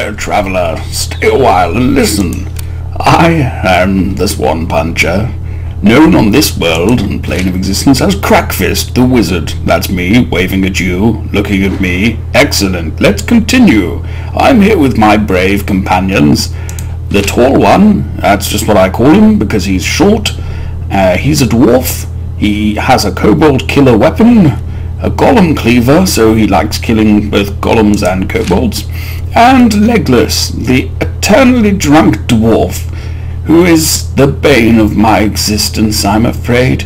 there, traveller. Stay a while and listen. I am the Swan Puncher, known on this world and plane of existence as Crackfist the Wizard. That's me, waving at you, looking at me. Excellent. Let's continue. I'm here with my brave companions. The tall one, that's just what I call him because he's short. Uh, he's a dwarf. He has a kobold killer weapon, a golem cleaver, so he likes killing both golems and kobolds, and Legless, the eternally drunk dwarf, who is the bane of my existence, I'm afraid.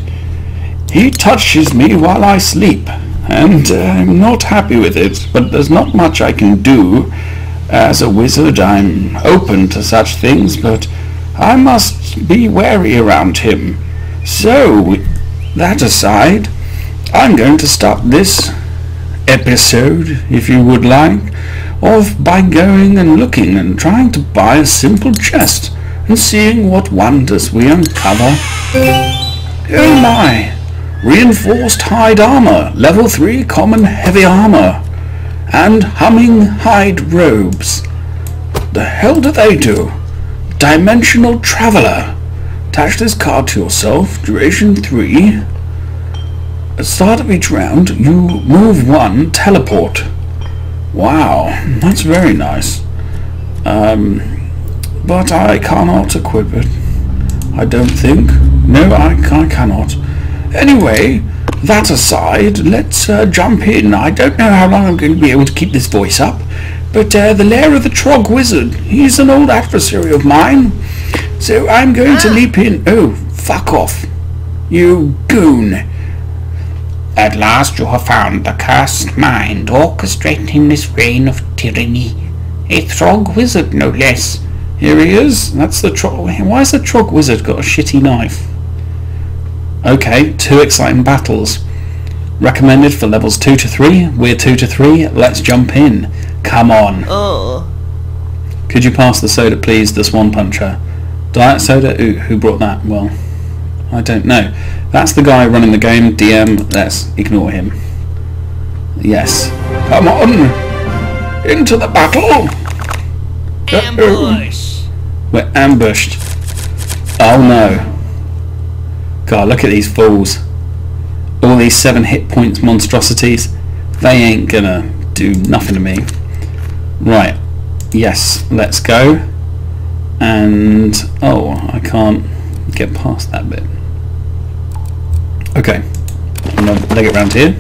He touches me while I sleep, and uh, I'm not happy with it, but there's not much I can do. As a wizard, I'm open to such things, but I must be wary around him. So, that aside, I'm going to start this episode, if you would like, off by going and looking and trying to buy a simple chest and seeing what wonders we uncover. Oh my! Reinforced hide armor, level 3 common heavy armor, and humming hide robes. The hell do they do? Dimensional Traveler. Attach this card to yourself, duration 3. At the start of each round, you move 1, teleport. Wow, that's very nice. Um, but I cannot equip it. I don't think. No, I, I cannot. Anyway, that aside, let's uh, jump in. I don't know how long I'm going to be able to keep this voice up, but uh, the lair of the Trog Wizard, he's an old adversary of mine. So I'm going to leap in. Oh, fuck off. You goon. At last you have found the cursed mind orchestrating this reign of tyranny. A Trog wizard, no less. Here he is. That's the Trog. Why has the Trog wizard got a shitty knife? Okay, two exciting battles. Recommended for levels 2 to 3. We're 2 to 3. Let's jump in. Come on. Oh. Could you pass the soda, please? The Swan Puncher. Diet soda? Ooh, who brought that? Well, I don't know. That's the guy running the game. DM. Let's ignore him. Yes. Come on! Into the battle! Ambush. We're ambushed. Oh no. God, look at these fools. All these seven hit points monstrosities. They ain't gonna do nothing to me. Right. Yes, let's go. And, oh, I can't get past that bit. Okay. I'm gonna leg it round here.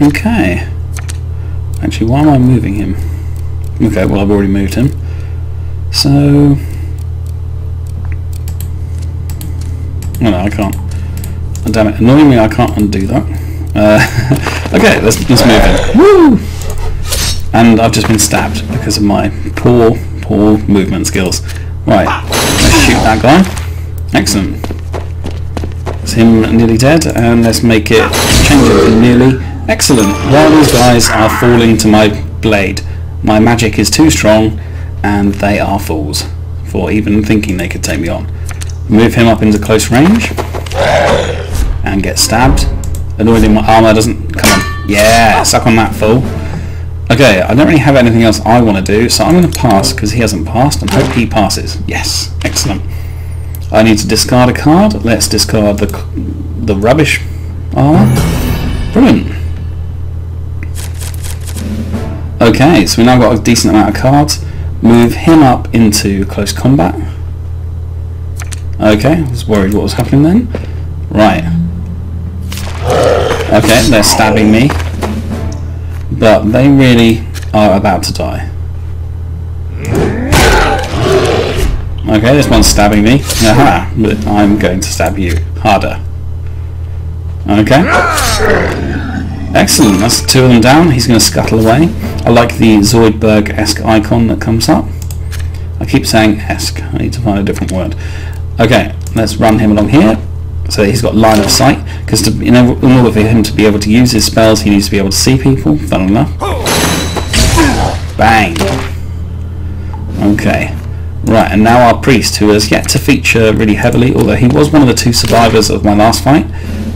Okay. Actually, why am I moving him? Okay, well I've already moved him. So... Oh no, I can't. Oh, damn it, annoyingly I can't undo that. Uh, okay, let's, let's move him. Woo! And I've just been stabbed because of my poor, poor movement skills. Right, let's shoot that guy. Excellent. It's him nearly dead, and let's make it change it nearly. Excellent. While these guys are falling to my blade, my magic is too strong, and they are fools for even thinking they could take me on. Move him up into close range, and get stabbed. Annoyingly, my armor doesn't come on. Yeah, suck on that fool. Okay, I don't really have anything else I want to do, so I'm going to pass because he hasn't passed and hope he passes. Yes, excellent. I need to discard a card. Let's discard the the rubbish armor. Brilliant. Okay, so we now got a decent amount of cards. Move him up into close combat. Okay, I was worried what was happening then. Right. Okay, they're stabbing me. But they really are about to die. Okay, this one's stabbing me. Aha, but I'm going to stab you harder. Okay. Excellent, that's two of them down. He's going to scuttle away. I like the Zoidberg-esque icon that comes up. I keep saying esque. I need to find a different word. Okay, let's run him along here. So he's got line of sight, because in, in order for him to be able to use his spells, he needs to be able to see people. Fun enough. Bang. Okay. Right, and now our priest, who has yet to feature really heavily, although he was one of the two survivors of my last fight.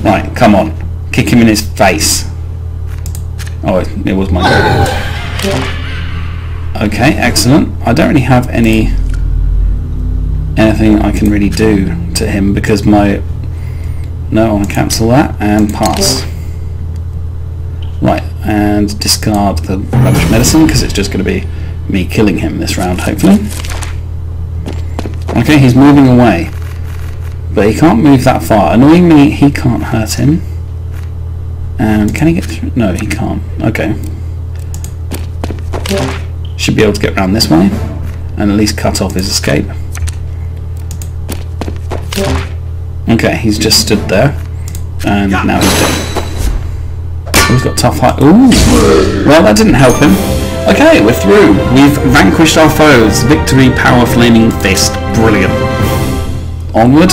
Right, come on. Kick him in his face. Oh, it, it was my Okay, excellent. I don't really have any anything I can really do to him because my no, I want to cancel that and pass. Right, and discard the rubbish medicine because it's just going to be me killing him this round, hopefully. Okay, he's moving away. But he can't move that far. Annoyingly, he can't hurt him. And can he get through? No, he can't. Okay. Should be able to get around this way. And at least cut off his escape. Okay, he's just stood there. And now he's dead. Oh, he's got tough hide. Ooh! Well, that didn't help him. Okay, we're through. We've vanquished our foes. Victory, power, flaming fist. Brilliant. Onward.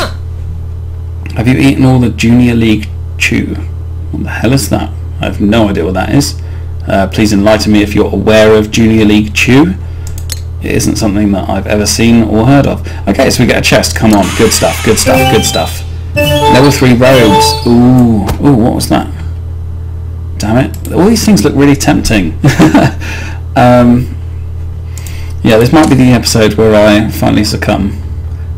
Have you eaten all the Junior League Chew? What the hell is that? I have no idea what that is. Uh, please enlighten me if you're aware of Junior League Chew. It isn't something that I've ever seen or heard of. Okay, so we get a chest. Come on, good stuff, good stuff, good stuff. Level 3 robes. Ooh, ooh, what was that? Damn it. All these things look really tempting. um, yeah, this might be the episode where I finally succumb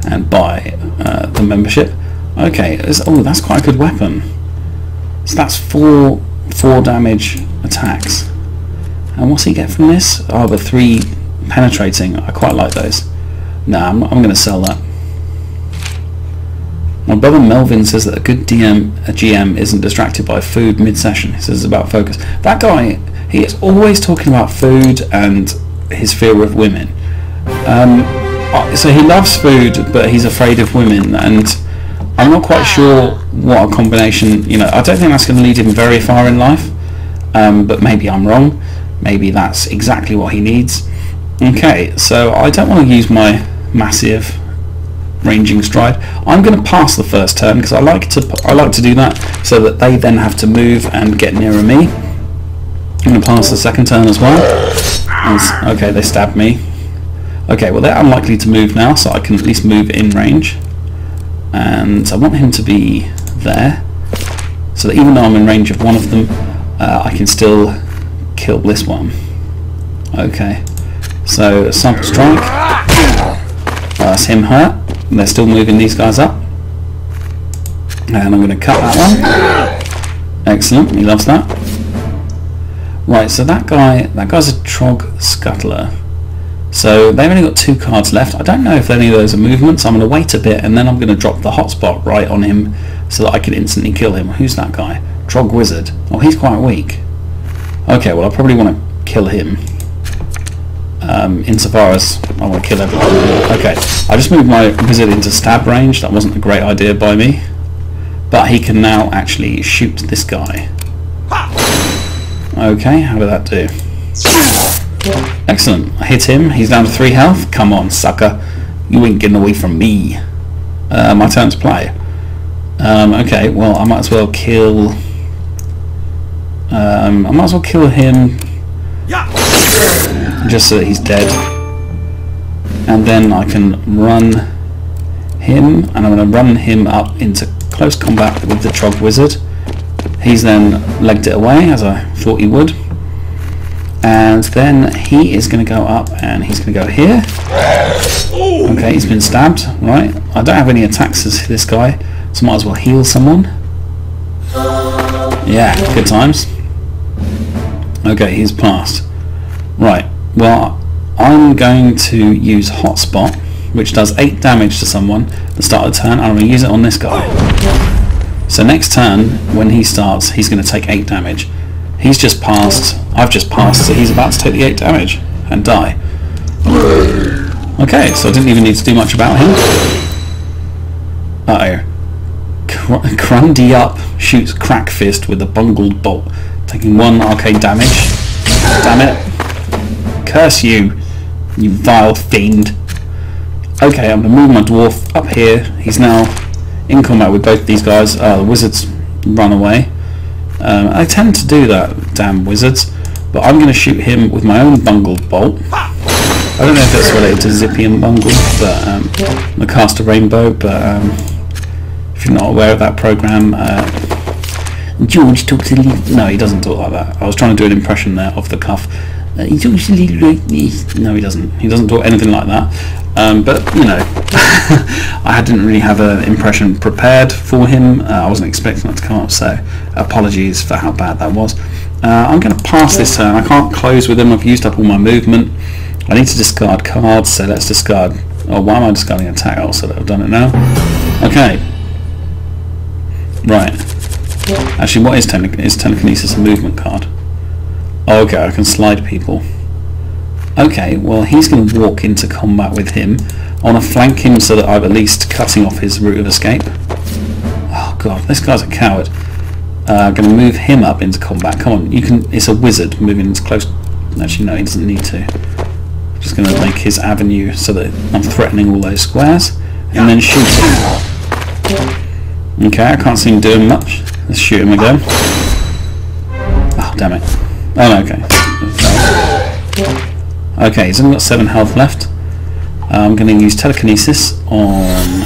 and buy uh, the membership. Okay, oh, that's quite a good weapon. So that's four, four damage attacks. And what's he get from this? Oh, the three penetrating. I quite like those. Nah, I'm, I'm going to sell that. My brother Melvin says that a good DM, a GM, isn't distracted by food mid-session. He says it's about focus. That guy, he is always talking about food and his fear of women. Um, so he loves food, but he's afraid of women, and I'm not quite sure what a combination. You know, I don't think that's going to lead him very far in life. Um, but maybe I'm wrong. Maybe that's exactly what he needs. Okay, so I don't want to use my massive ranging stride. I'm going to pass the first turn because I like to I like to do that so that they then have to move and get nearer me. I'm going to pass the second turn as well. Okay, they stabbed me. Okay, well they're unlikely to move now, so I can at least move in range. And I want him to be there, so that even though I'm in range of one of them, uh, I can still kill this one. Okay, so sample strike. That's him hurt. They're still moving these guys up. And I'm going to cut that one. Excellent, he loves that. Right, so that guy, that guy's a Trog Scuttler. So they've only got two cards left. I don't know if any of those are movements. I'm going to wait a bit and then I'm going to drop the hotspot right on him so that I can instantly kill him. Who's that guy? Trog Wizard. Oh, he's quite weak. Okay, well I probably want to kill him. Um, insofar as I want to kill everyone. Okay, I just moved my wizard into stab range. That wasn't a great idea by me. But he can now actually shoot this guy. Okay, how did that do? Excellent. I hit him. He's down to 3 health. Come on, sucker. You ain't getting away from me. Uh, my turn to play. Um, okay, well, I might as well kill... Um, I might as well kill him just so that he's dead. And then I can run him, and I'm going to run him up into close combat with the Trog Wizard. He's then legged it away, as I thought he would. And then he is going to go up, and he's going to go here. Okay, he's been stabbed, right. I don't have any attacks as this guy, so might as well heal someone. Yeah, good times. Okay, he's passed. Right, well, I'm going to use Hotspot, which does 8 damage to someone at the start of the turn, and I'm going to use it on this guy. So next turn, when he starts, he's going to take 8 damage. He's just passed, I've just passed, so he's about to take the 8 damage and die. Okay, so I didn't even need to do much about him. Uh-oh. Crundy up shoots Crack Fist with a bungled bolt, taking 1 arcane damage. Damn it. Curse you, you vile fiend. Okay, I'm going to move my dwarf up here. He's now in combat with both these guys. Uh, the wizards run away. Um, I tend to do that, damn wizards. But I'm going to shoot him with my own bungled bolt. I don't know if that's related to Zippy and Bungle, but um, the caster rainbow. But um, if you're not aware of that program, uh, George talks a. No, he doesn't talk like that. I was trying to do an impression there off the cuff. Uh, he talks a little. No, he doesn't. He doesn't talk anything like that. Um, but, you know, I didn't really have an impression prepared for him. Uh, I wasn't expecting that to come up, so apologies for how bad that was. Uh, I'm going to pass this turn. I can't close with him. I've used up all my movement. I need to discard cards, so let's discard... Oh, why am I discarding attack? Oh, so that I've done it now. Okay. Right. Actually, what is, tele is telekinesis a movement card? Oh, okay, I can slide people. Okay, well, he's going to walk into combat with him. I want to flank him so that I'm at least cutting off his route of escape. Oh, God, this guy's a coward. Uh, I'm going to move him up into combat. Come on, you can. It's a wizard moving as close. Actually, no, he doesn't need to. I'm just going to make his avenue so that I'm threatening all those squares, and then shoot him. Okay, I can't see him doing much. Let's shoot him again. Oh, damn it. Oh, okay. Okay, he's only got 7 health left. I'm going to use telekinesis on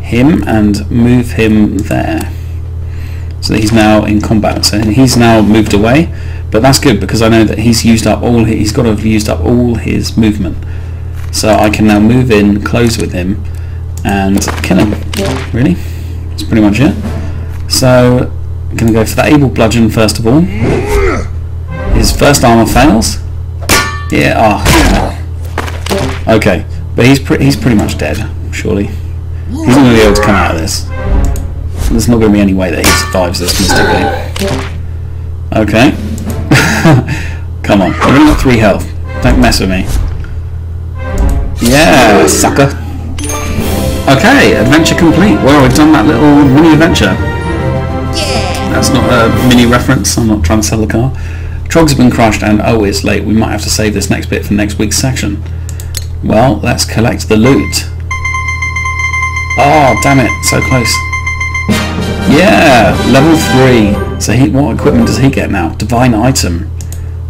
him and move him there. So that he's now in combat. So he's now moved away, but that's good because I know that he's used up all. He's got to have used up all his movement. So I can now move in, close with him, and kill him. Really, that's pretty much it. So I'm going to go for the able bludgeon first of all. His first armor fails. Yeah. Oh. Okay, but he's pre he's pretty much dead. Surely, he's not going to be able to come out of this. There's not going to be any way that he survives this mystically. Okay. Come on. I've only got three health. Don't mess with me. Yeah, sucker. Okay, adventure complete. Well, we've done that little mini adventure. Yeah. That's not a mini reference. I'm not trying to sell the car. Trogs been crushed and oh, it's late. We might have to save this next bit for next week's section. Well, let's collect the loot. Oh, damn it. So close. Yeah, level 3. So he, what equipment does he get now? Divine item.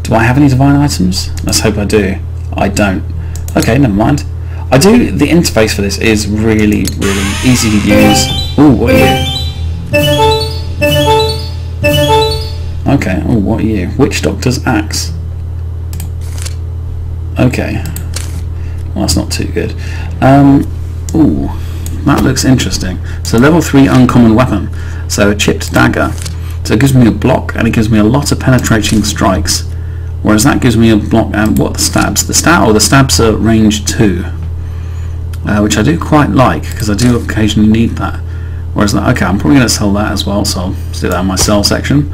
Do I have any divine items? Let's hope I do. I don't. Okay, never mind. I do, the interface for this is really, really easy to use. Ooh, what are you? Okay, oh, what are you? Witch Doctor's Axe. Okay. Well, that's not too good. Um, ooh. That looks interesting. So level 3 uncommon weapon. So a chipped dagger. So it gives me a block and it gives me a lot of penetrating strikes. Whereas that gives me a block and what the stabs? The stab or oh, the stabs are range 2. Uh, which I do quite like because I do occasionally need that. Whereas that, okay, I'm probably going to sell that as well, so I'll do that in my sell section.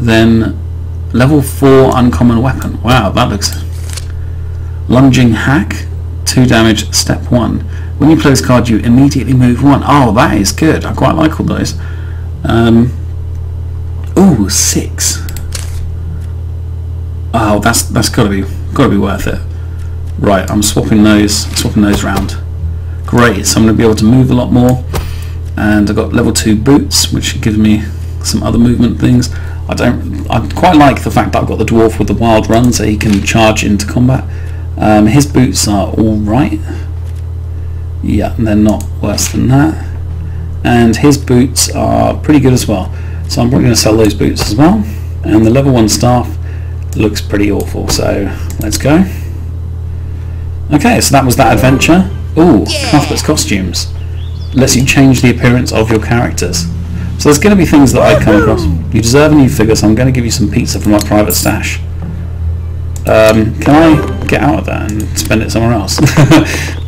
Then level 4 uncommon weapon. Wow, that looks lunging hack, 2 damage, step 1. When you play this card, you immediately move one. Oh, that is good. I quite like all those. Um, ooh, six. Oh, that's that's got to be got to be worth it. Right, I'm swapping those swapping those round. Great, so I'm to be able to move a lot more. And I've got level two boots, which gives me some other movement things. I don't. I quite like the fact that I've got the dwarf with the wild run, so he can charge into combat. Um, his boots are all right. Yeah they're not worse than that. And his boots are pretty good as well. So I'm probably going to sell those boots as well. And the level 1 staff looks pretty awful so let's go. Okay so that was that adventure. Oh yeah. Cuthbert's costumes. Lets you change the appearance of your characters so there's going to be things that I come across you deserve a new figure so I'm going to give you some pizza from my private stash um, can I get out of that and spend it somewhere else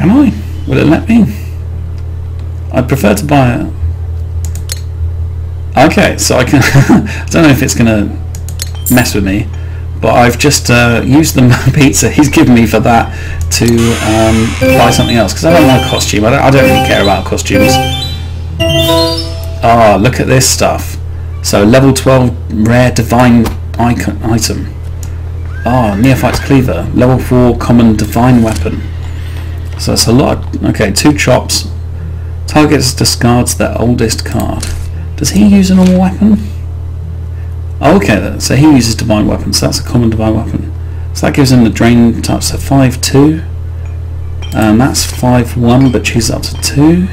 Can I? Will it let me? I'd prefer to buy it. Okay, so I can. I don't know if it's going to mess with me, but I've just uh, used the pizza he's given me for that to um, buy something else because I don't want a costume. I don't, I don't really care about costumes. Ah, look at this stuff. So level 12 rare divine icon, item. Ah, Neophyte's Cleaver. Level 4 common divine weapon. So that's a lot. Okay, two chops. Targets discards their oldest card. Does he use a normal weapon? Okay, so he uses divine weapon, so that's a common divine weapon. So that gives him the drain type, so 5-2. And that's 5-1, but she's up to 2.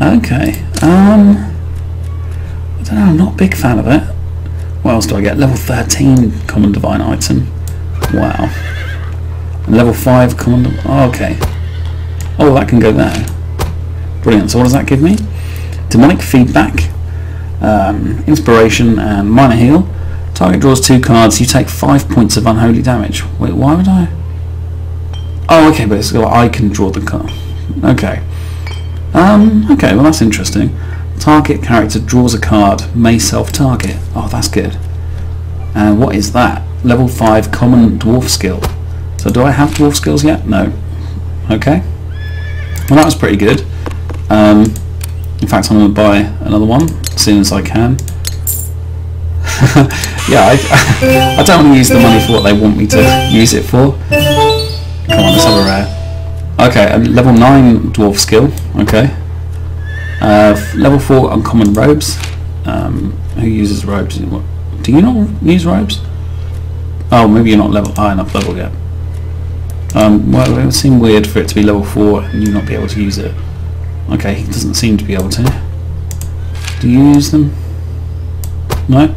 Okay. Um, I don't know. I'm not a big fan of it. What else do I get? Level 13 common divine item. Wow. And level 5 common. Oh, okay. Oh, that can go there. Brilliant. So what does that give me? Demonic feedback, um, inspiration, and minor heal. Target draws two cards. You take five points of unholy damage. Wait, why would I? Oh, okay, but it's like I can draw the card. Okay. Um, okay, well that's interesting. Target character draws a card, may self-target. Oh, that's good. And what is that? Level 5 common dwarf skill. So do I have dwarf skills yet? No. Okay. Well, that was pretty good. Um, in fact, I'm going to buy another one as soon as I can. yeah, I, I don't want to use the money for what they want me to use it for. Come on, let's have a rare. Okay, level 9 dwarf skill. Okay. Uh, level 4 uncommon robes. Um, who uses robes? Do you not use robes? Oh, maybe you're not level high enough level yet. Um, well, it would seem weird for it to be level 4 and you not be able to use it. Okay, he doesn't seem to be able to. Do you use them? No?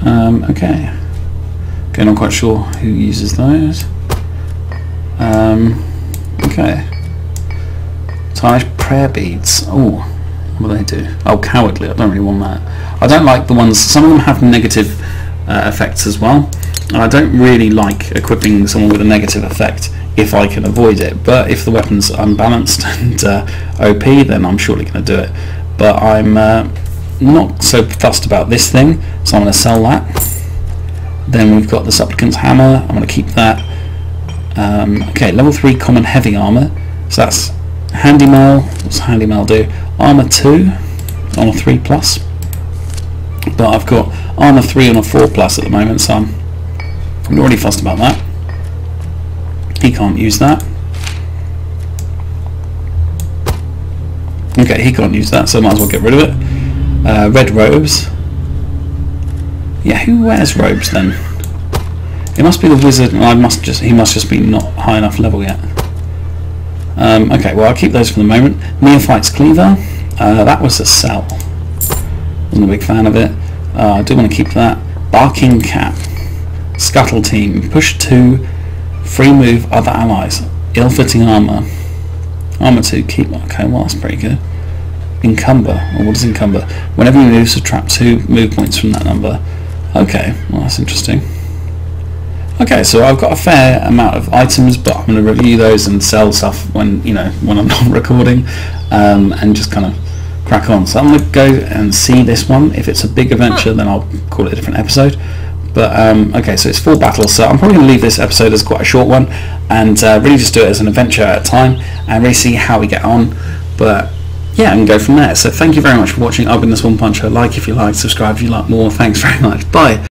Um, okay. Okay, not quite sure who uses those. Um, okay. Tarnish prayer beads. Oh, what do they do? Oh, cowardly. I don't really want that. I don't like the ones. Some of them have negative uh, effects as well. And I don't really like equipping someone with a negative effect if I can avoid it. But if the weapon's unbalanced and uh, OP, then I'm surely going to do it. But I'm uh, not so fussed about this thing, so I'm going to sell that. Then we've got the Supplicant's Hammer. I'm going to keep that. Um, okay, level 3 common heavy armor. So that's handy mail. What's handy mail do? Armor 2 on a 3 plus. But I've got armor 3 on a 4 plus at the moment, so I'm I'm not really fussed about that. He can't use that. Okay, he can't use that, so might as well get rid of it. Uh, red robes. Yeah, who wears robes then? It must be the wizard. I must just. He must just be not high enough level yet. Um, okay, well I'll keep those for the moment. Neophyte's cleaver. Uh, that was a sell. Wasn't a big fan of it. Uh, I do want to keep that. Barking cat. Scuttle team. Push two. Free move other allies. Ill-fitting armor. Armor two. Keep. Okay, well that's pretty good. Encumber. Or what is encumber? Whenever you move, subtract two move points from that number. Okay, well that's interesting. Okay, so I've got a fair amount of items, but I'm going to review those and sell stuff when you know when I'm not recording, um, and just kind of crack on. So I'm going to go and see this one. If it's a big adventure, then I'll call it a different episode. But um, okay, so it's four battles. So I'm probably going to leave this episode as quite a short one, and uh, really just do it as an adventure at a time, and really see how we get on. But yeah, and go from there. So thank you very much for watching. I've been this one puncher. Like if you like, subscribe if you like more. Thanks very much. Bye.